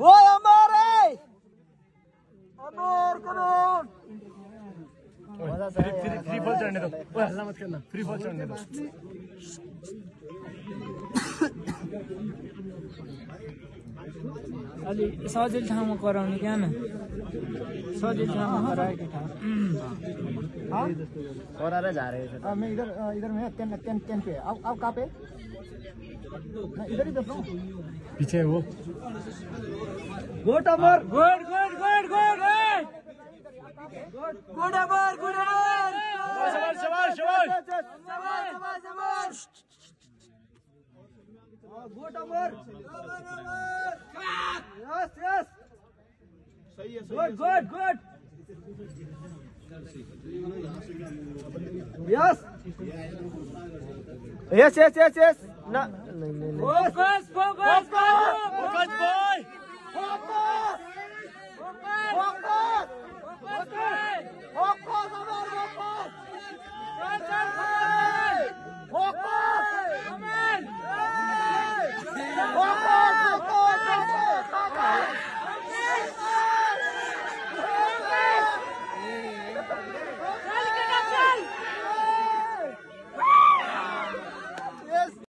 वो हमारे अनोर कनोन free free free fall चढ़ने दो ओए हल्ला मत करना फ्री फॉल चढ़ने दो अलि सजिलो ठाउँमा कराउने क्या न? सजिलो ठाउँमा करायो कि ठाउँ करारे झारेको छ मैं इधर इधर में टेन टेन टेन पे। आओ आओ कहाँ पे? इधर ही देख हूँ पीछे वो। Good Amar! Good good good good good Amar good Amar! शाबाश शाबाश शाबाश! शाबाश शाबाश शाबाश good Amar! Good, good, good. Yes. Yes, yes, yes, yes. No. Focus, focus, focus.